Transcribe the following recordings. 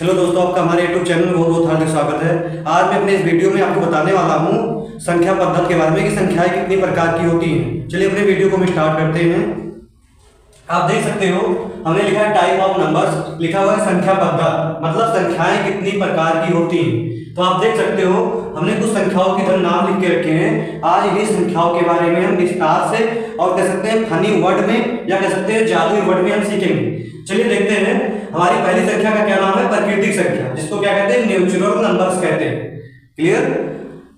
Hello दोस्तों, आपका हमारे यूट्यूब चैनल में बहुत बहुत हार्दिक स्वागत है। आज मैं अपने इस वीडियो में आपको बताने वाला हूँ संख्या पद्धति के बारे में कि संख्याएँ कितनी प्रकार की होती हैं। चलिए अपने वीडियो को हम स्टार्ट करते हैं। आप देख सकते हो, हमने लिखा है टाइप ऑफ़ नंबर्स लिखा हुआ है संख्या पद्धति मतलब संख्याएँ कितनी प्रकार की होती हैं। तो आप देख सकते हो, हमने कुछ संख्याओं के नाम लिख के रखे हैं। आज इन्हीं संख्याओं के बारे में हम विस्तार से और कह सकते हैं फनी वर्ड में या कह सकते हैं जादुई वर्ड में हम सीखेंगे। चलिए देखते हैं, हमारी पहली संख्या का क्या नाम है? प्राकृतिक संख्या, जिसको क्या कहते हैं? नेचुरल नंबर्स कहते हैं। क्लियर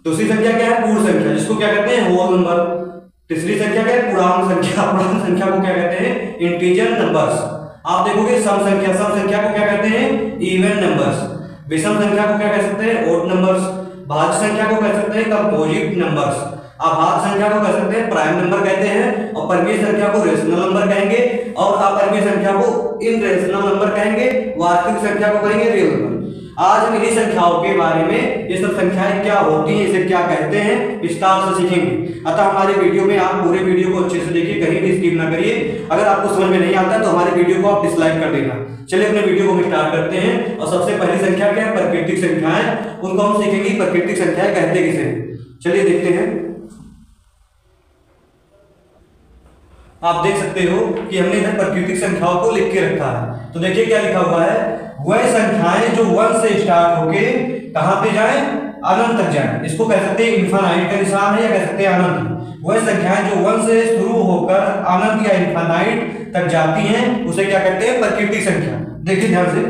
दूसरी संख्या क्या है? पूर्ण संख्या, जिसको क्या कहते हैं? होल नंबर तीसरी संख्या क्या है? पूर्णांक संख्या। पूर्णांक संख्या को क्या कहते हैं? इंटीजर नंबर्स आप देखोगे, सम संख्या सम संख्या को क्या कहते हैं? इवन नंबर्स विषम संख्या को क्या कह सकते हैं? ओड नंबर्स भाज्य संख्या को कह सकते हैं? कंपोजिट नंबर्स अभाज्य संख्या को कह सकते हैं प्राइम नंबर कहते हैं, और परिमेय संख्या को रेशनल नंबर कहेंगे, और अपरिमेय संख्या को इनरेशनल नंबर कहेंगे, वास्तविक संख्या को कहेंगे रियल नंबर आज हम इन्हीं संख्याओं के बारे में, ये सब संख्याएँ क्या होती हैं, इसे क्या कहते हैं, विस्तार से सीखेंगे। अतः हमारे वीडियो में आप पूरे वीडियो को अच्छे से देखिए, कहीं भी स्किप ना करिए। अगर आपको समझ में नहीं आता तो हमारे वीडियो को आप डिसलाइक कर देना। चलिए अपने वीडियो को हम स्टार्ट करते हैं, और सबसे पहली संख्या क्या है? प्राकृतिक संख्याएँ। उनको हम सीखेंगे, प्राकृतिक संख्याएँ कहते किसे चलिए देखते हैं। आप देख सकते हो कि हमने इधर प्राकृतिक संख्याओं को लिख के रखा है। तो देखिए क्या लिखा हुआ है? वह संख्याएँ जो वन से स्टार्ट होके कहाँ पे जाए? अनंत तक जाए। इसको कह सकते हैं इन्फानाइट का निशान है या कह सकते हैं अनंत। वह संख्याएँ जो वन से शुरू होकर अनंत या इन्फानाइट तक जाती हैं, उसे क्या कहते हैं? प्राकृतिक संख्या। देखिए ध्यान से।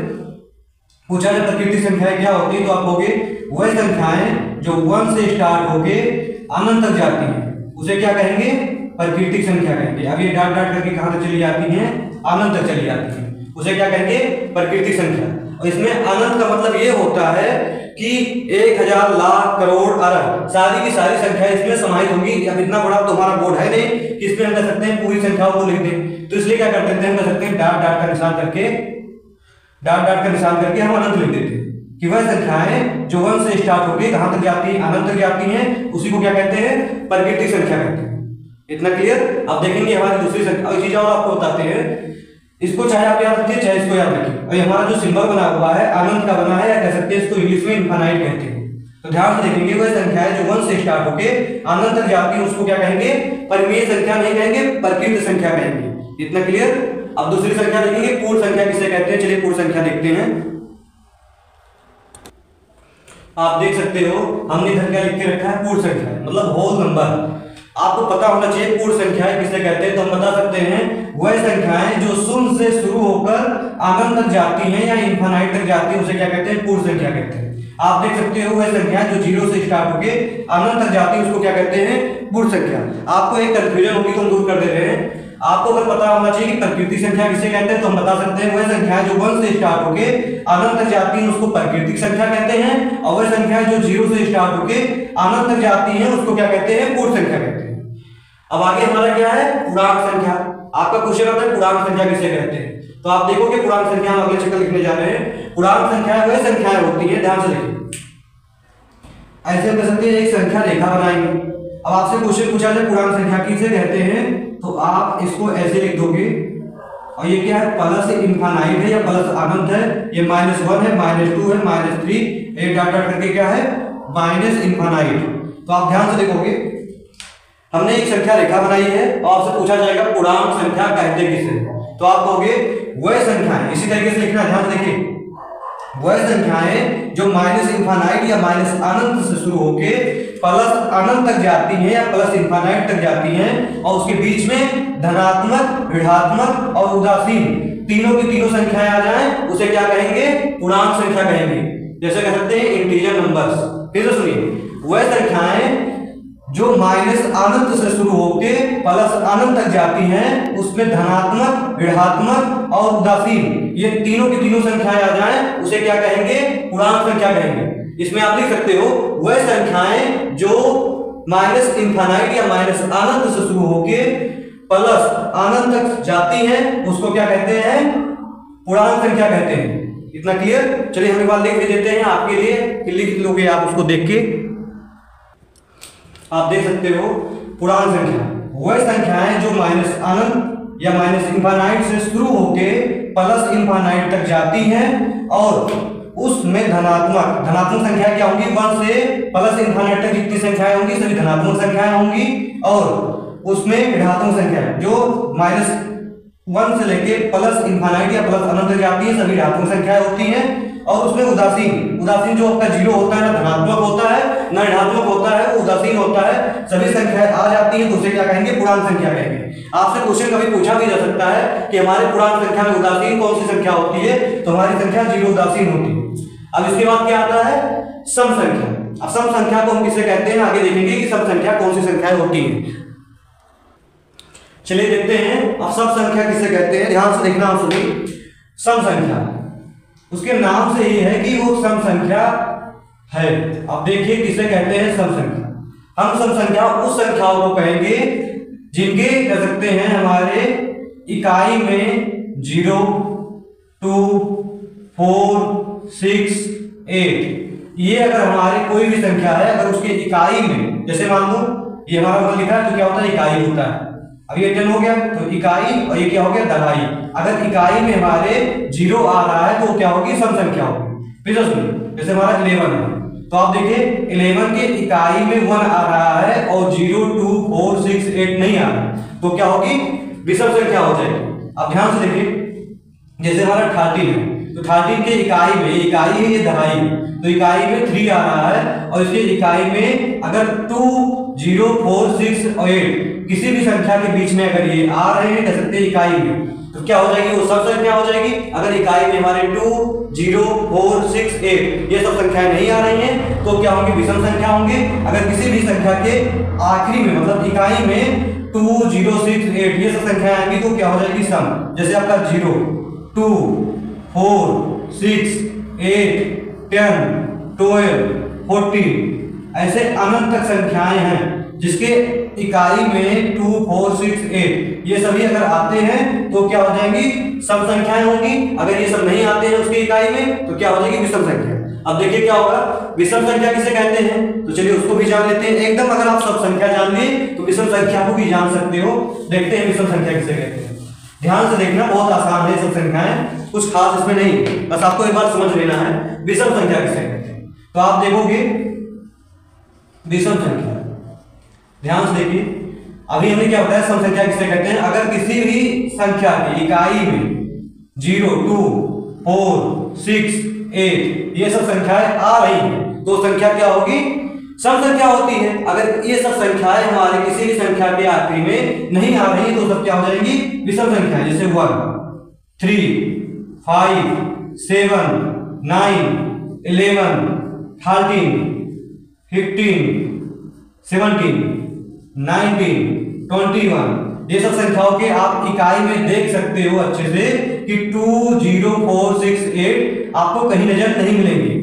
पूछा जाए प्राकृतिक संख्याएँ क्या होती है तो आप कहोगे, वह संख्याएँ जो वन से स्टार्ट होके अनंत तक जाती हैं, उसे क्या कहेंगे? प्राकृतिक संख्या कहेंगे? अब ये डाट डाट करके कहाँ तक चली जाती है? अनंत तक चली जाती है। उसे क्या कहेंगे? प्राकृतिक संख्या और इसमें अनंत का मतलब ये होता है कि एक हज़ार लाख करोड़ अरब, सारी की सारी संख्या इसमें समाहित होंगी। अब इतना बड़ा तुम्हारा बोर्ड है नहीं कि इसमें हम कह सकते हैं पूरी संख्याओं को लिख दें। तो इसलिए क्या करते थे? हम कह सकते हैं डाट डाट का निशान करके, डाट डाट का निशान करके हम अनंत लिख देते कि वह संख्याएँ जो वन से स्टार्ट होगी, कहाँ तक जाती है अनंत तक जाती हैं, उसी को क्या कहते हैं? प्राकृतिक संख्या कहते हैं। इतना क्लियर अब देखेंगे हमारी दूसरी संख्या चीज़ और आपको बताते हैं। इसको चाहे आप याद रखिए, चाहे इसको याद रखिए। और हमारा जो सिंबल बना हुआ है, अनंत का बना है, या कह सकते हैं इसको इंग्लिश में इन्फानाइट कहते हैं। तो ध्यान से देखेंगे, वह संख्या है जो वन से स्टार्ट होके अनंत तक जाती है, उसको क्या कहेंगे? परिमेय संख्या नहीं कहेंगे, प्रकृत संख्या कहेंगे। इतना क्लियर अब दूसरी संख्या देखेंगे, पूर्ण संख्या किसे कहते हैं? चलिए पूर्ण संख्या देखते हैं। आप देख सकते हो, हमने इधर क्या लिख के रखा है? पूर्ण संख्या। मतलब होल नंबर आपको पता होना चाहिए, पूर्ण संख्याएँ किसे कहते हैं? तो हम बता सकते हैं, वह संख्याएँ जो शून्य से शुरू होकर आगम तक जाती हैं या इन्फानाइट तक जाती हैं, उसे क्या कहते हैं? पूर्ण संख्या कहते हैं। आप देख सकते हो, वह संख्या जो ज़ीरो से स्टार्ट होकर आगम तक जाती है, उसको क्या कहते हैं? पूर्ण संख्या। आपको एक कंफ्यूजन होगी तो हम दूर कर दे रहे हैं। आपको अगर पता होना चाहिए कि प्राकृतिक संख्या किसे कहते हैं तो हम बता सकते हैं, वह संख्या जो वन से स्टार्ट होके अनंत तक जाती है, उसको प्राकृतिक संख्या कहते हैं, और वह संख्या जो ज़ीरो से स्टार्ट होके अनंत तक जाती है, उसको क्या कहते हैं पूर्ण संख्या कहते हैं। अब आगे हमारा क्या है? पूर्णांक संख्या। आपका क्वेश्चन आता है, पूर्णांक संख्या किसे कहते हैं? तो आप देखोगे पूर्णांक संख्या हम अगले चक्कर लिखने जा रहे हैं। पूर्णांक संख्या वह संख्याएँ होती है, ध्यान से देखिए। ऐसे कह सकते हैं, एक संख्या रेखा बनाएँगे। अब आपसे क्वेश्चन पूछा जाए पूर्णांक संख्या किसे कहते हैं? तो आप इसको ऐसे लिख दोगे। और ये क्या है? प्लस इन्फानाइट है या प्लस अनंत है? ये माइनस वन है, माइनस टू है, माइनस थ्री। एक डाट करके क्या है? माइनस इन्फानाइट तो आप ध्यान से देखोगे। हमने एक संख्या रेखा बनाई है, और आपसे पूछा जाएगा पूर्णांक संख्या कहते किसे? तो आप कहोगे, वह संख्याएँ इसी तरीके से लिखना ध्यान देखिए। वह संख्याएँ जो माइनस इंफानाइट या माइनस अनंत से शुरू होकर प्लस अनंत तक जाती हैं या प्लस इंफानाइट तक जाती हैं और उसके बीच में धनात्मक, ऋणात्मक और उदासीन तीनों की तीनों संख्याएँ आ जाएँ, उसे क्या कहेंगे? पूर्णांक संख्या कहेंगे। जैसे कह सकते हैं इंटीजर नंबर्स फिर से सुनिए। वह संख्याएँ जो माइनस अनंत से शुरू होके प्लस अनंत तक जाती हैं, उसमें धनात्मक, ऋणात्मक और उदासीन, ये तीनों की तीनों संख्याएँ आ जाएँ, उसे क्या कहेंगे? पूर्णांक संख्या कहेंगे। इसमें आप लिख सकते हो, वह संख्याएँ जो माइनस इंफानाइट या माइनस अनंत से शुरू होके प्लस अनंत तक जाती है, उसको क्या कहते हैं? पूर्णांक संख्या कहते हैं। इतना क्लियर चलिए हम एक बार लिख देते हैं, आपके लिए। लिख लोगे आप उसको देख के? आप देख सकते हो पूर्णांक संख्या। वह संख्याएँ जो माइनस अनंत या माइनस इंफानाइट से शुरू होके प्लस इंफानाइट तक जाती हैं और उसमें धनात्मक धनात्मक संख्या क्या होंगी? वन से प्लस इन्फानेट तक जितनी संख्याएँ होंगी, सभी धनात्मक संख्याएँ होंगी और उसमें ऋणात्मक संख्या जो माइनस वन से लेके प्लस इन्फानाइट या प्लस अनंत तक आती है, सभी ऋणात्मक संख्याएँ होती हैं। और उसमें उदासीन उदासीन जो आपका ज़ीरो होता है, ना धनात्मक होता है, ना ऋणात्मक होता है उदासीन होता है। सभी संख्याएँ आ जाती है उसे क्या कहेंगे? पूर्णांक संख्या कहेंगे। आपसे क्वेश्चन कभी पूछा भी जा सकता है कि हमारे पूर्णांक संख्या में उदासीन कौन सी संख्या होती है? तो हमारी संख्या ज़ीरो उदासीन होती है। अब इसके बाद क्या आता है? सम संख्या। अब सम संख्या को हम किसे कहते हैं? आगे देखेंगे कि सम संख्या कौन सी संख्याएँ होती है। चलिए देखते हैं, अब सम संख्या किसे कहते हैं? ध्यान से देखना आप सभी। सम संख्या। उसके नाम से ही है कि वो सम संख्या है। अब देखिए किसे कहते हैं सम संख्या हम सम संख्या उस संख्याओं को कहेंगे जिनके कह सकते हैं हमारे इकाई में zero, two, four, six, eight. ये अगर हमारी कोई भी संख्या है, अगर उसके इकाई में, जैसे मान लो, ये हमारा लिखा है तो क्या होता है? इकाई होता है। अब ये टेन हो गया तो इकाई, और ये क्या हो गया? दहाई अगर इकाई में हमारे ज़ीरो आ रहा है तो क्या होगी? सम संख्या होगी। फिर जैसे हमारा इलेवन है तो आप देखिए, इलेवन के इकाई में वन आ रहा है और zero, two, four, six, eight नहीं आ रहा तो क्या होगी? विषम संख्या हो जाएगी। अब ध्यान से देखिए, जैसे हमारा थर्टीन है तो थर्टीन के इकाई में, इकाई है ये दहाई तो इकाई में थ्री आ रहा है, और इसके इकाई में अगर टू ज़ीरो फोर सिक्स और एट। किसी भी संख्या के बीच में अगर ये आ रहे हैं हैं इकाई में तो क्या हो जाएगी? वो सब संख्या हो जाएगी। अगर इकाई में हमारे two zero, four, six, eight, ये सब संख्याएँ नहीं आ रही हैं तो क्या होंगी? विषम संख्या होंगी। अगर किसी भी संख्या के आखिरी में मतलब इकाई में टू ज़ीरो, सिक्स, एट, ये सब संख्याएँ आएँगी तो क्या हो जाएगी? सम। जैसे आपका zero two four six eight ten twelve fourteen ऐसे अनंत तक संख्याएँ हैं, जिसके इकाई में टू फोर सिक्स एट ये सभी अगर आते हैं तो क्या हो जाएँगी? सब संख्याएँ होंगी। अगर ये सब नहीं आते हैं उसकी इकाई में तो क्या हो जाएगी? विषम संख्या। अब देखिए क्या होगा। विषम संख्या किसे कहते हैं? तो चलिए उसको भी जान लेते हैं। एकदम अगर आप सब संख्या जान लें तो विषम संख्या को भी जान सकते हो। देखते हैं विषम संख्या किसे कहते हैं। ध्यान से देखना, बहुत आसान है सब संख्याएँ कुछ खास इसमें नहीं। बस आपको एक बार समझ लेना है। विषम संख्या किसे कहते हैं? तो आप देखोगे विषम संख्या। ध्यान से देखिए। अभी हमने क्या बताया, सम संख्या किसे कहते हैं? अगर किसी भी संख्या की इकाई में zero, two, four, six, eight, ये सब संख्याएँ आ रही हैं तो संख्या क्या होगी? सम संख्या होती है। अगर ये सब संख्याएँ हमारे किसी भी संख्या के आखिरी में नहीं आ रही तो सब क्या हो जाएँगी? विषम संख्या, जैसे one, three, five, seven, nine, eleven, thirteen fifteen seventeen nineteen twenty one ये सब संख्याओं के आप इकाई में देख सकते हो अच्छे से कि two zero four six eight आपको कहीं नज़र नहीं मिलेंगे।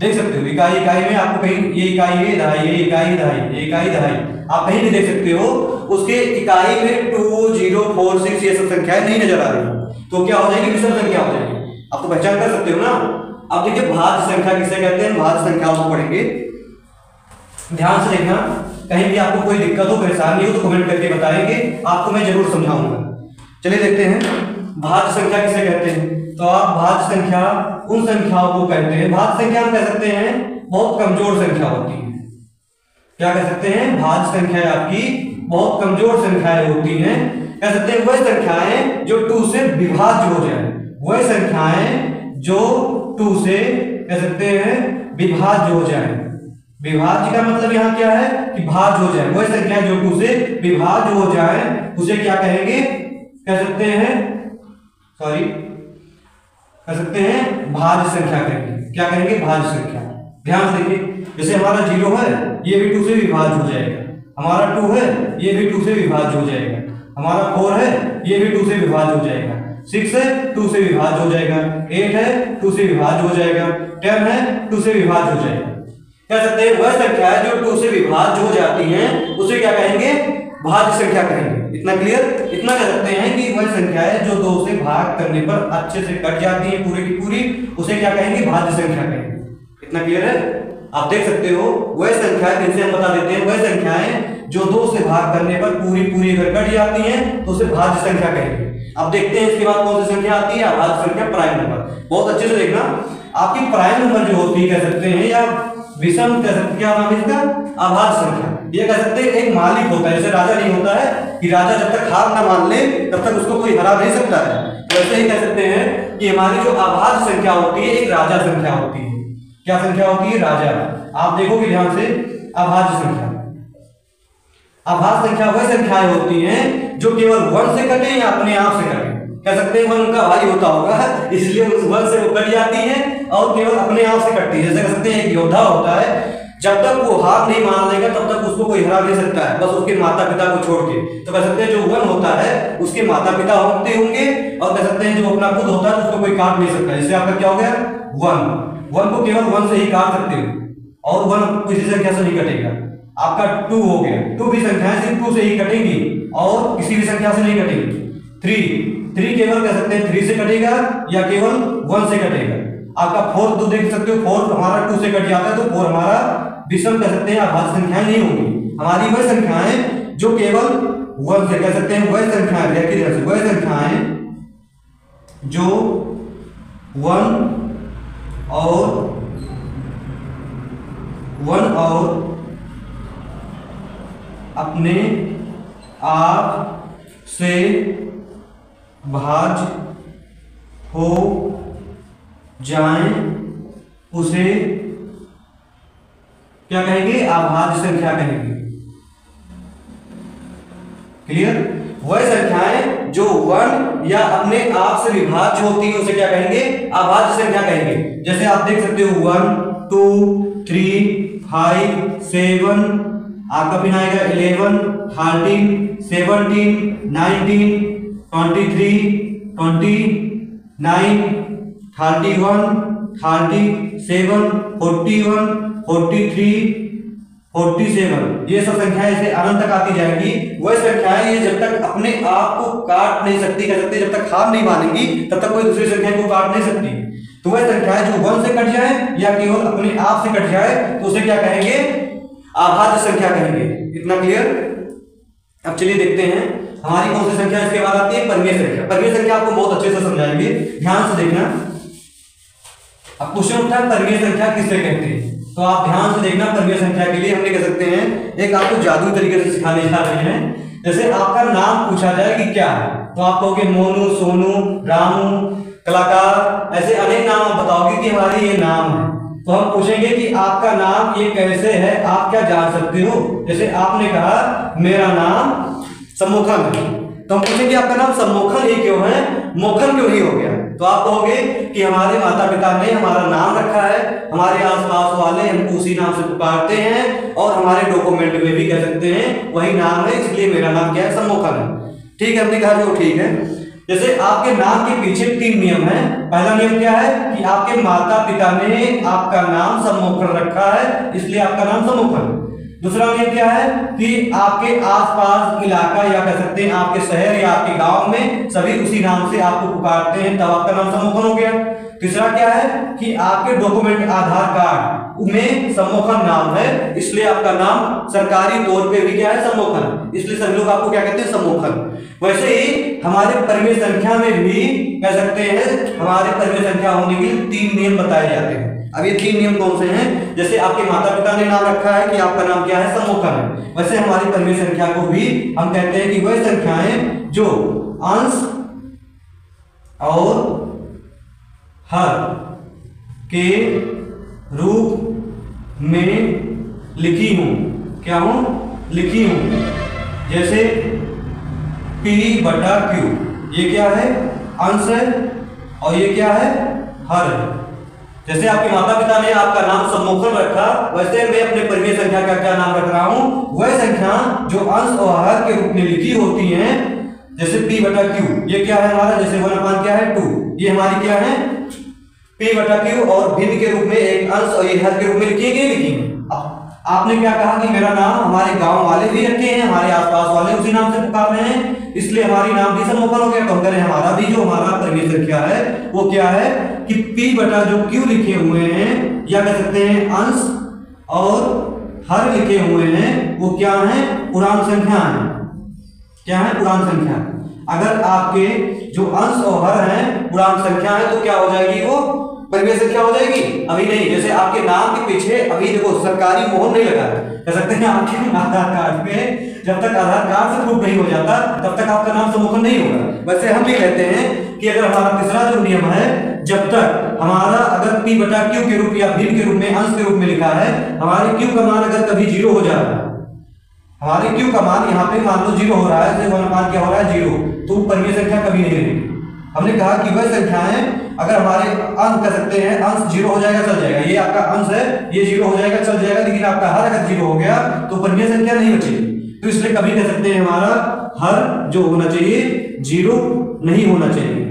देख सकते हो, इकाई इकाई में आपको कहीं ये इकाई है दहाई ये इकाई दहाई ये इकाई दहाई आप कहीं नहीं देख सकते हो, उसके इकाई में टू ज़ीरो फोर सिक्स ये सब संख्याएँ नहीं नज़र आ रही। तो क्या हो जाएगी? विषम संख्या हो जाएगी। आप तो पहचान कर सकते हो ना। अब देखिए, भाज्य संख्या किसे कहते हैं? भाज्य संख्याओं को पढ़ेंगे। ध्यान से देखना, कहीं भी आपको कोई दिक्कत हो, परेशानी हो तो कमेंट करके बताएँगे। आपको मैं ज़रूर समझाऊँगा। चलिए देखते हैं, भाज्य संख्या किसे कहते हैं? तो आप भाज्य संख्या उन संख्याओं को कहते हैं। भाज्य संख्या हम कह सकते हैं, बहुत कमज़ोर संख्या होती है। क्या कह सकते हैं? भाज्य संख्या आपकी बहुत कमज़ोर संख्याएँ होती हैं। कह सकते हैं, वह संख्याएँ जो टू से विभाज्य हो जाए। वह संख्याएँ जो टू से, कह सकते हैं, विभाज्य हो जाए। विभाज्य का मतलब यहाँ क्या है कि भाज हो जाए। वह संख्या जो टू से विभाज्य हो जाए, उसे क्या कहेंगे? कह सकते हैं सॉरी कह सकते हैं भाज संख्या कहेंगे। क्या कहेंगे? भाज्य संख्या। ध्यान से देखिए, जैसे हमारा ज़ीरो है, ये भी टू से विभाज हो जाएगा। हमारा टू है, ये भी टू से विभाज हो जाएगा। हमारा फोर है, ये भी टू से विभाज हो जाएगा। सिक्स है टू से विभाज हो जाएगा। एट है टू से विभाज हो जाएगा। टेन है टू से विभाज हो जाएगा। कह सकते हैं, वह संख्या जो टू से विभाज्य हो जाती हैं, उसे क्या कहेंगे? भाज्य संख्या कहेंगे। इतना क्लियर इतना कह सकते हैं कि वह संख्या है जो दो से भाग करने पर अच्छे से कट जाती है पूरी की पूरी, उसे क्या कहेंगे? भाज्य संख्या कहेंगे। इतना क्लियर है? आप देख सकते हो, वह संख्या जिनसे हम बता देते हैं, वह संख्याएँ जो दो से भाग करने पर पूरी पूरी अगर कट जाती हैं तो उसे भाज्य संख्या कहेंगे। अब देखते हैं इसके बाद कौन सी संख्या आती है अभाज्य संख्या प्राइम नंबर बहुत अच्छे से देखना, आपकी प्राइम नंबर जो होती है, कह सकते हैं, या विषम कह सकते क्या नाम है इसका? आभार संख्या। ये कह सकते हैं, एक मालिक होता है, जैसे राजा नहीं होता है, कि राजा जब तक हार ना मान ले, तब तक उसको कोई हरा नहीं सकता है। वैसे ही कह सकते हैं कि हमारी जो आभार संख्या होती है, एक राजा संख्या होती है। क्या संख्या होती है? राजा। आप देखोगे ध्यान से अभाज्य संख्या। आभास संख्या वह संख्याएँ होती हैं जो केवल वन से कटे या अपने आप से कटे। कह सकते हैं वन उनका भाई होता होगा, इसलिए उस वन से वो कट जाती है और केवल अपने आप से कटती है। जैसे कह सकते हैं एक योद्धा होता है, जब तक वो हार नहीं मान लेगा, तब तक उसको कोई हरा नहीं सकता है, बस उसके माता पिता को छोड़ के। तो कह सकते हैं जो वन होता है, उसके माता पिता होते होंगे और कह सकते हैं जो अपना खुद होता है उसको कोई काट नहीं सकता। जैसे आपका क्या हो गया? वन। वन को केवल वन से ही काट सकते हो और वन किसी से नहीं कटेगा। आपका टू हो गया। टू भी संख्याएँ सिर्फ़ टू से ही कटेंगी और किसी भी संख्या से नहीं कटेंगी। थ्री थ्री केवल कह सकते हैं थ्री से कटेगा या केवल वन से कटेगा। आपका फोर तो देख सकते हो फोर हमारा टू से कट जाता है तो फोर हमारा विषम कह सकते हैं आभाज्य संख्याएँ नहीं होंगी। हमारी वह संख्याएँ जो केवल वन से कह सकते हैं, वह संख्याएँ वह संख्याएँ जो वन और वन और अपने आप से भाज हो जाएँ, उसे क्या कहेंगे? आभाज संख्या कहेंगे? क्लियर वह संख्याएँ जो वन या अपने आप से विभाज्य होती है, उसे क्या कहेंगे? आभाज्य संख्या कहेंगे? जैसे आप देख सकते हो, one, two, three, five, seven आपका फिर आएगा eleven thirteen seventeen nineteen twenty three twenty nine thirty one thirty seven forty one forty three forty seven ये सब संख्याएँ ऐसे अनंत तक आती जाएँगी। वह संख्याएँ ये जब तक अपने आप को काट नहीं सकती, कह सकते जब तक हार नहीं मानेंगी, तब तक कोई दूसरी संख्या को काट नहीं सकती। तो वह संख्याएँ जो वन से कट जाए या केवल अपने आप से कट जाए तो उसे क्या कहेंगे? आभाज्य संख्या कहेंगे। इतना क्लियर अब चलिए देखते हैं। हमारी कौन सी संख्या इसके बाद आती है परमीय संख्या। परमीय संख्या आपको बहुत अच्छे से समझाएँगे। ध्यान से देखना। अब क्वेश्चन उठा है, परमीय संख्या किससे कहते हैं? तो आप ध्यान से देखना, परमीय संख्या के लिए हमने कह सकते हैं। एक आपको जादू तरीके से सिखाने जा रहे हैं। जैसे आपका नाम पूछा जाए कि क्या है? तो आप कहोगे मोनू, सोनू, रामू, कलाकार। ऐसे अनेक नाम आप बताओगे कि हमारे ये नाम है। तो हम पूछेंगे कि आपका नाम ये कैसे है? आप क्या जान सकते हो? जैसे आपने कहा, मेरा नाम सम्मुखन है। तो हम पूछेंगे आपका नाम सम्मुखन ही क्यों है? मोखन क्यों ही हो गया? तो आप कहोगे कि हमारे माता पिता ने हमारा नाम रखा है। हमारे आसपास वाले हमको उसी नाम से पुकारते हैं और हमारे डॉक्यूमेंट में भी कह सकते हैं, वही नाम है, इसलिए मेरा नाम क्या है? सम्मुखन है। ठीक है, हमने कहा जो ठीक है। जैसे आपके नाम के पीछे तीन नियम है। पहला नियम क्या है? कि आपके माता पिता ने आपका नाम सम्मुखन रखा है, इसलिए आपका नाम सम्मुखन दूसरा नियम क्या है? कि आपके आसपास इलाका या कह सकते हैं आपके शहर या आपके गाँव में सभी उसी नाम से आपको पुकारते हैं, तब आपका नाम सम्मुखन हो गया। तीसरा क्या है? कि आपके डॉक्यूमेंट, आधार कार्ड में सम्मोखन नाम है, इसलिए आपका नाम सरकारी तौर पे भी क्या है सम्मुखन इसलिए सभी लोग आपको क्या कहते हैं सम्मुखन वैसे ही हमारे परिमेय संख्या में भी कह सकते हैं, हमारे परिमेय संख्या होने के तीन नियम बताए जाते हैं। अब ये तीन नियम कौन से हैं? जैसे आपके माता पिता ने नाम रखा है कि आपका नाम क्या है सम्मोखन है वैसे हमारी परिमेय संख्या को भी हम कहते हैं कि वह संख्याएँ जो अंश और हर के में लिखी हूँ। क्या हूँ? लिखी हूँ। जैसे पी बटा क्यू ये क्या है? अंश है और ये क्या है? हर जैसे आपके माता पिता ने आपका नाम सम्मुखन रखा, वैसे मैं अपने परिमेय संख्या का क्या नाम रख रहा हूँ? वह संख्या जो अंश और हर के रूप में लिखी होती है, जैसे पी बटा क्यू ये क्या है हमारा? जैसे वन अपान क्या है? टू ये हमारी क्या है? पी बटा क्यू और भिन्न के रूप में एक अंश और ये हर के रूप में लिखी गई लिखी आपने क्या कहा कि मेरा नाम हमारे गाँव वाले भी रखे हैं, हमारे आसपास वाले उसी नाम से पुकार रहे हैं, इसलिए हमारी नाम भी सम्मुखन हो गया। तो हम करें हमारा भी जो हमारा परमेय संख्या है, वो क्या है कि पी बटा जो क्यू लिखे हुए हैं, या कह सकते हैं अंश, और हर लिखे हुए हैं, वो क्या है? पुराण संख्या है। क्या है? पुराण संख्या अगर आपके जो अंश और हर है पुराण संख्या है तो क्या हो जाएगी वो? परिमेय संख्या हो जाएगी? अभी नहीं, जैसे आपके नाम के पीछे अभी देखो, सरकारी मोहर नहीं लगा कह सकते हैं आपके आधार कार्ड में जब तक आधार कार्ड से प्रूफ नहीं हो जाता, तब तक आपका नाम सम्मुखन नहीं होगा। वैसे हम भी कहते हैं कि अगर हमारा तीसरा जो नियम है, जब तक हमारा अगर पी बटा क्यू के रूप या भिन्न के रूप में, अंश के रूप में लिखा है, हमारे क्यू का मान अगर कभी ज़ीरो हो जा रहा है हमारे क्यू का मान? यहाँ पे मान लो ज़ीरो हो रहा है वन मान क्या हो रहा है? ज़ीरो। तो परिमेय संख्या कभी नहीं रहेगी हमने कहा कि वह संख्याएँ अगर हमारे अंश कर सकते हैं, अंश ज़ीरो हो जाएगा, चल जाएगा। ये आपका अंश है, ये ज़ीरो हो जाएगा, चल जाएगा, लेकिन आपका हर अगर ज़ीरो हो गया तो परिमेय संख्या नहीं बचेगी। तो इसलिए कभी कह सकते हैं हमारा, हर जो होना चाहिए, ज़ीरो नहीं होना चाहिए।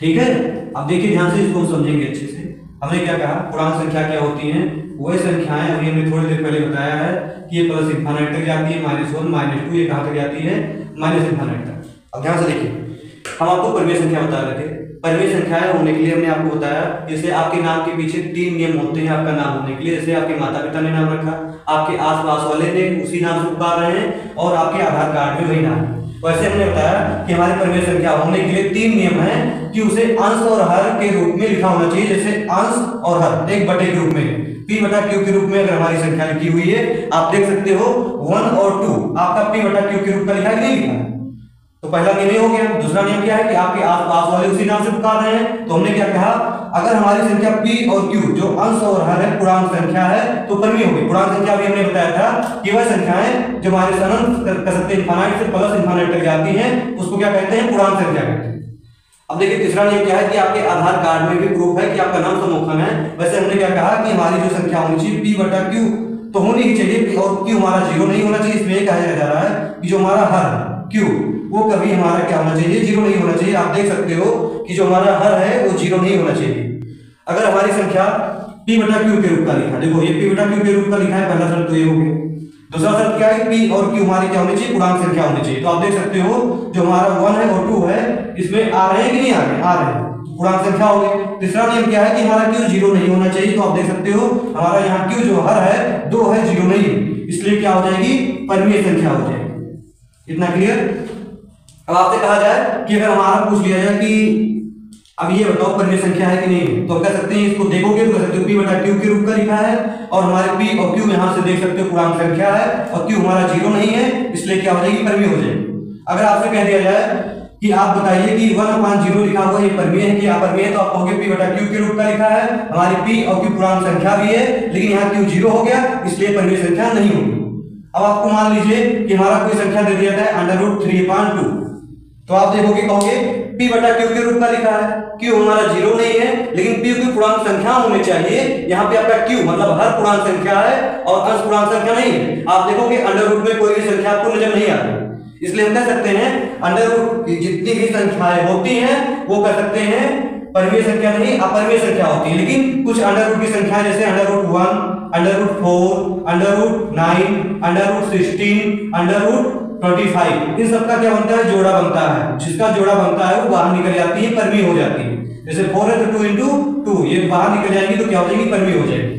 ठीक है? अब देखिए, ध्यान से इसको समझेंगे अच्छे से। हमने क्या कहा? पूर्णांक संख्या क्या होती है? वही संख्याएँ अभी हमने थोड़ी देर पहले बताया है कि ये प्लस इन्फानाइट तक जाती है, माइनस वन, माइनस टू ये कहाँ तक जाती है? माइनस इन्फानाइट तक। अब ध्यान से देखिए, हम आपको परिमेय संख्या बता रहे थे। परिमेय संख्याएँ होने के लिए हमने आपको बताया, जैसे आपके नाम के पीछे तीन नियम होते हैं आपका नाम होने के लिए, जैसे आपके माता पिता ने नाम रखा, आपके आसपास वाले ने उसी नाम से पुकार रहे हैं, और आपके आधार कार्ड में वही नाम। वैसे हमने बताया कि हमारी परिमेय संख्या होने के लिए तीन नियम है कि उसे अंश और हर के रूप में लिखा होना चाहिए, जैसे अंश और हर, एक बटे के रूप में। पी बटा क्यू के रूप में अगर हमारी संख्या लिखी हुई है, आप देख सकते हो वन और टू आपका पी बटा क्यू के रूप में लिखा है, नहीं लिखा तो पहला नियम हो गया। दूसरा नियम क्या है कि आपके आसपास वाले उसी नाम से पुकार रहे हैं। तो हमने क्या कहा? अगर हमारी संख्या p और q, जो अंश और हर है, पूर्णांक संख्या है तो परिमेय होगी पूर्णांक संख्या भी हमने बताया था कि वह संख्याएँ जो हमारे अनंत से प्लस इन्फानाइट तक जाती हैं, उसको क्या कहते हैं? पूर्णांक संख्या कहते हैं। अब देखिए तीसरा नियम क्या है कि आपके आधार कार्ड में भी प्रूफ है कि आपका नाम सम्मुखन है। वैसे हमने क्या कहा कि हमारी जो संख्या होनी चाहिए p बटा q तो होनी ही चाहिए और q हमारा ज़ीरो नहीं होना चाहिए, इसमें कहा जा रहा है कि जो हमारा हर क्यू वो कभी हमारा क्या होना चाहिए? ज़ीरो नहीं होना चाहिए। आप देख सकते हो कि जो हमारा हर है, वो ज़ीरो नहीं होना चाहिए। अगर हमारी संख्या पी बटा क्यू के रूप का लिखा, देखो ये p बटा q के रूप का लिखा है, पहला शर्त तो ये हो गया। दूसरा शर्त क्या है? p और q हमारी क्या होनी चाहिए? पूर्णांक संख्या होनी चाहिए। तो आप देख सकते हो, जो हमारा वन है और टू है, इसमें आ रहे हैं कि नहीं आ रहे आ रहे हैं। तो पूर्णांक संख्या हो गई तीसरा नियम क्या है कि हमारा q ज़ीरो नहीं होना चाहिए? तो आप देख सकते हो, हमारा यहाँ क्यू जो हर है, दो है, ज़ीरो नहीं इसलिए क्या हो जाएगी? परिमेय संख्या हो जाएगी। इतना क्लियर अब आपसे कहा जाए कि अगर हमारा पूछ लिया जाए कि अब ये बताओ परिमेय संख्या है कि नहीं? तो कह सकते हैं, इसको देखोगे तो कह सकते हो पी बटा क्यू के रूप का लिखा है, और हमारे पी और क्यू यहाँ से देख सकते हो पूर्णांक संख्या है, और क्यू हमारा ज़ीरो नहीं है, इसलिए क्या हो जाएगी? परिमेय हो जाएगी। अगर आपसे कह दिया जाए कि आप बताइए कि वन अपान ज़ीरो लिखा हुआ ये परिमेय है कि अपरिमेय है तो आप कहोगे पी बटा क्यू के रूप का लिखा है। हमारी पी और क्यू पूर्णांक संख्या भी है, लेकिन यहाँ क्यू ज़ीरो हो गया, इसलिए परिमेय संख्या नहीं होगी। अब आपको मान लीजिए कि हमारा कोई संख्या दे दिया जाए under root three upon two तो आप देखोगे, कहोगे p बटा q के रूप का लिखा है। Q हमारा ज़ीरो नहीं है, लेकिन p की पूर्णांक संख्या होनी चाहिए। यहाँ पे आपका q मतलब हर पूर्णांक संख्या है और अंश पूर्णांक संख्या नहीं है। आप देखोगे अंडर रूट में कोई भी संख्या आपको नज़र नहीं आती। इसलिए हम कह सकते हैं अंडर रूट की जितनी भी संख्याएँ होती हैं, वो कह सकते हैं परिमेय संख्या नहीं, अपरिमेय संख्या होती है। लेकिन कुछ अंडर रूट की संख्या जैसे under root one under root four under root nine under root sixteen under root twenty five इन सबका क्या बनता है? जोड़ा बनता है। जिसका जोड़ा बनता है, वो बाहर निकल जाती है, परमी हो जाती है। जैसे फोर है तो टू इंटू टू ये बाहर निकल जाएगी तो क्या हो जाएगी? परमी हो जाएगी।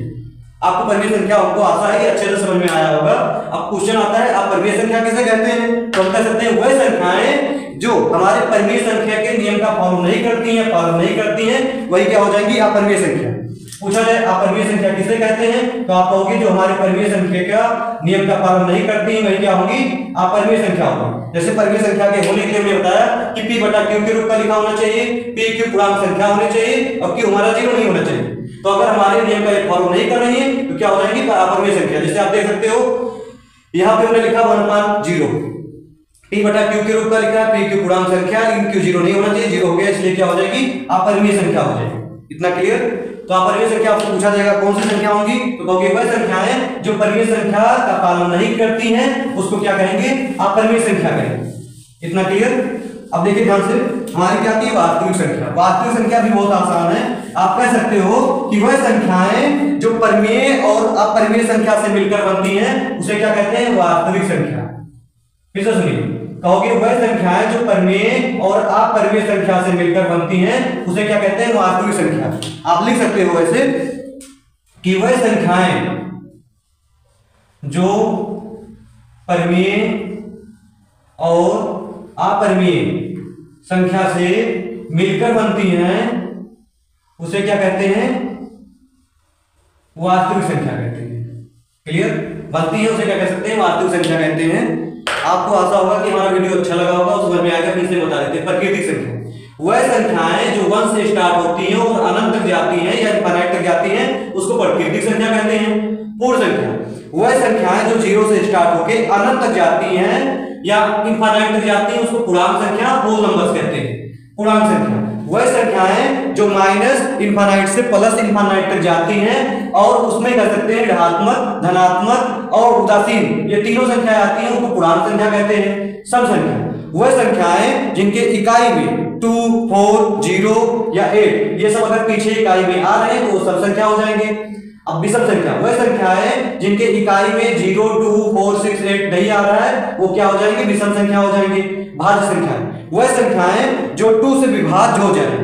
आपको परमीय संख्या आपको आशा है अच्छे से समझ में आया होगा। अब क्वेश्चन आता है, आप परमीय संख्या किसे कहते हैं? तो हम कह सकते हैं, वह संख्याएँ जो हमारे परमीय संख्या के नियम का फॉलो नहीं करती हैं फॉलो नहीं करती हैं, वही क्या हो जाएगी? अपरमीय संख्या। पूछा जाए अपरमीय संख्या किसे कहते हैं? तो आप कहोगे जो हमारे परमीय संख्या का नियम का पालन नहीं करती है वही क्या होगी? अपरमीय संख्या होगी? जैसे परमीय संख्या के होने के लिए हमने बताया कि p बटा q के रूप का लिखा होना चाहिए, p q पूर्णांक संख्या होनी चाहिए, और q हमारा ज़ीरो नहीं होना चाहिए। तो अगर हमारे नियम का फॉलो नहीं कर रही है तो क्या हो जाएगी? अपरमीय संख्या जैसे आप देख सकते हो, यहाँ पे हमने लिखा वन मान ज़ीरो। P बटा q के रूप का लिखा है p q पूर्णांक संख्या लेकिन q ज़ीरो नहीं होना चाहिए, ज़ीरो हो गया, इसलिए क्या हो जाएगी? अपरिमेय संख्या हो जाएगी? इतना क्लियर तो अपरिमेय संख्या आपसे पूछा जाएगा, कौन सी संख्या होंगी? तो कहोगे, वह संख्याएँ जो परिमेय संख्या का पालन नहीं करती हैं, उसको क्या कहेंगे? अपरिमेय संख्या कहेंगे। इतना क्लियर अब देखिए ध्यान से, हमारी क्या थी? वास्तविक संख्या। वास्तविक संख्या भी बहुत आसान है। आप कह सकते हो कि वह संख्याएँ जो परमेय और अपरिमेय संख्या से मिलकर बनती हैं, उसे क्या कहते हैं? वास्तविक संख्या। फिर से सुनिए। कहोगे, वह संख्याएँ जो परमेय और अपरिमेय संख्या से मिलकर बनती हैं, उसे क्या कहते हैं? वास्तविक संख्या। आप लिख सकते हो ऐसे कि वह संख्याएँ जो परिमेय और अपरिमेय संख्या से मिलकर बनती हैं, उसे क्या कहते हैं? वास्तविक संख्या कहते हैं। क्लियर? बनती है, उसे क्या कह सकते हैं? वास्तविक संख्या कहते हैं। आपको आशा होगा कि हमारा वीडियो अच्छा लगा होगा, उस समझ में आएगा फिर से बता देते प्राकृतिक संख्या वह संख्याएँ जो वन से स्टार्ट होती हैं और अनंत तक जाती हैं या इनफाइनाइट तक जाती हैं, उसको प्राकृतिक संख्या कहते हैं, पूर्ण संख्या। वह संख्याएँ जो ज़ीरो से स्टार्ट होकर अनंत तक जाती हैं या इनफाइनाइट तक जाती हैं, उसको पूर्णांक संख्या होल नंबर्स कहते हैं। पूर्णांक संख्या। वह संख्याएँ जो माइनस इन्फानाइट से प्लस इन्फानाइट तक जाती हैं और उसमें कर सकते हैं ऋणात्मक, धनात्मक और उदासीन। ये तीनों संख्याएँ आती हैं, उनको पूर्णांक संख्या कहते हैं। सम संख्या। वह संख्याएँ जिनके इकाई में टू फोर ज़ीरो या एट ये सब अगर पीछे इकाई में आ रहे हैं तो सब संख्या हो जाएँगे। अब विषम संख्या। वह संख्याएँ जिनके इकाई में zero two four six eight नहीं आ रहा है, वो क्या हो जाएँगे? विषम संख्या हो जाएँगे। भाज्य संख्या। वह संख्याएँ जो टू से विभाज्य हो जाए।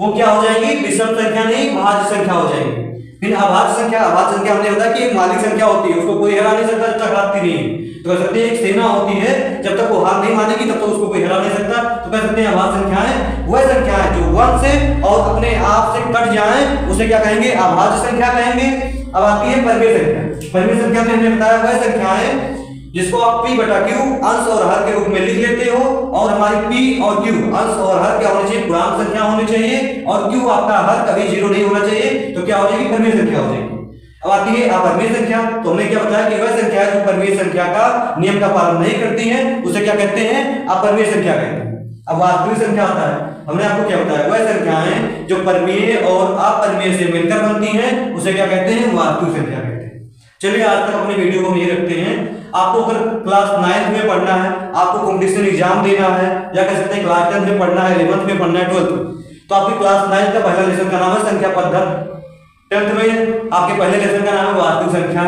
वो क्या हो जाएँगी? विषम संख्या नहीं, भाज्य संख्या हो जाएँगी। फिर अभाज्य संख्या अभाज्य संख्या हमने बताया कि एक मालिक संख्या होती है, उसको कोई हरा नहीं सकता जब तक हारती नहीं तो कह सकते हैं एक सेना होती है, जब तक वो हार नहीं मानेगी, तब तक तो उसको कोई हरा नहीं सकता। तो कह सकते हैं अभाज्य संख्याएँ, वह संख्याएँ जो वन से और अपने आप से कट जाए, उसे क्या कहेंगे? अभाज्य संख्या कहेंगे। अब आती है परमेय संख्या। परमेय संख्या में हमने बताया वह संख्याएँ जिसको आप p बटा q, अंश और हर के रूप में लिख लेते हो, और हमारी p और q, अंश और हर क्या होनी चाहिए, पूर्णांक संख्या होनी चाहिए, और q आपका हर कभी ज़ीरो नहीं होना चाहिए तो क्या हो जाएगी? परमेय संख्या हो जाएगी। अब आती है अपरमेय संख्या। तो हमने क्या बताया कि वह संख्या जो परमेय संख्या का नियम का पालन नहीं करती है, उसे क्या कहते हैं? अपरमेय संख्या कहते हैं। अब वास्तविक संख्या आता है। हमने आपको क्या बताया? वह संख्याएँ जो परमेय और अपरमेय से मिलकर बनती हैं, उसे क्या कहते हैं? वास्तविक संख्या कहते हैं। चलिए आज तक अपने वीडियो को यही रखते हैं। आपको अगर क्लास नाइन्थ में पढ़ना है, आपको कॉम्पिटिशन एग्ज़ाम देना है, या कह सकते हैं क्लास टेंथ में पढ़ना है इलेवंथ में पढ़ना है ट्वेल्थ तो आपकी क्लास नाइन्थ का पहला लेसन का नाम है संख्या पद्धत टेंथ में आपके पहले लेसन का नाम है वास्तविक संख्या।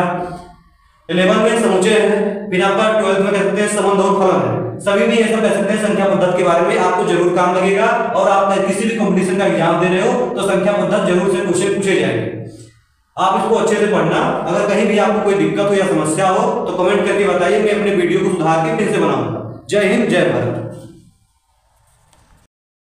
इलेवन में समुचे है, फिर आपका ट्वेल्थ में कह सकते हैं संबंध और फलन है। सभी में ये सब कह सकते हैं संख्या पद्धत के बारे में आपको ज़रूर काम लगेगा, और आप किसी भी कंपटीशन का एग्ज़ाम दे रहे हो तो संख्या पद्धत ज़रूर से पूछे पूछे जाएँगे। आप इसको अच्छे से पढ़ना। अगर कहीं भी आपको कोई दिक्कत हो या समस्या हो तो कमेंट करके बताइए, मैं अपने वीडियो को सुधार के फिर से बनाऊँगा। जय हिंद, जय भारत।